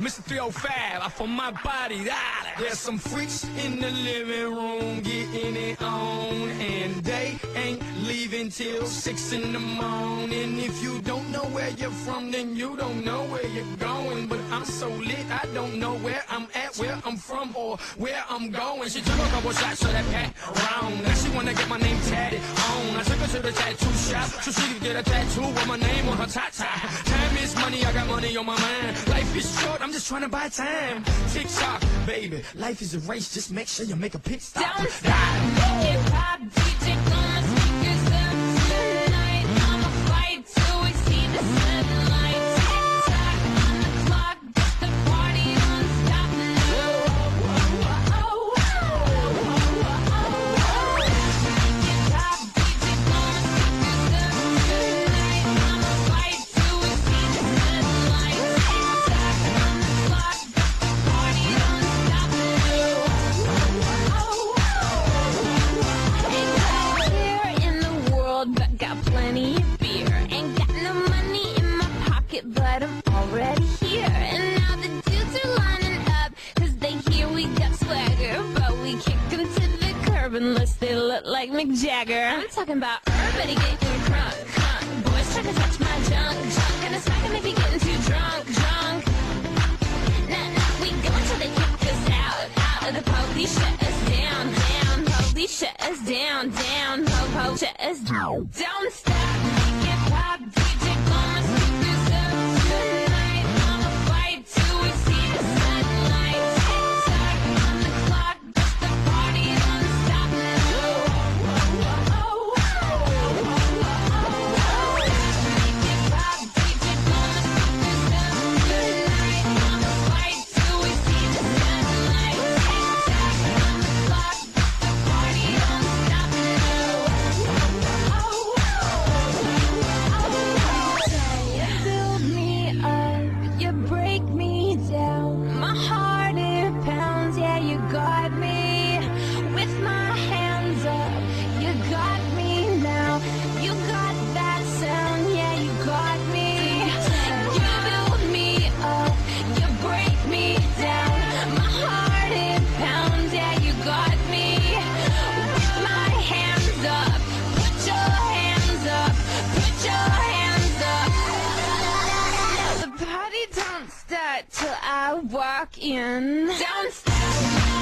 Mr. 305, I for my body. Ah, there's some freaks in the living room getting it on, and they ain't leaving till six in the morning. If you don't know where you're from, then you don't know where you're But I'm so lit, I don't know where I'm at, where I'm from, or where I'm going. She took a couple shots of that pat round. Now she wanna get my name tatted on. I took her to the tattoo shop so she could get a tattoo with my name on her tata. Time is money, I got money on my mind. Life is short, I'm just trying to buy time. Tick tock, baby. Life is a race, just make sure you make a pit stop. Don't stop, hip hop, DJ curb unless they look like Mick Jagger. I'm talking about everybody getting crunk, crunk. Boys try to touch my junk, junk. Gonna smack 'em if you're getting too drunk, drunk. Nah, nah, we go until they kick us out, out. The police shut us down, down. Police shut us down, down. Po, po, shut us down. Don't stop, Start till I walk in. Stop.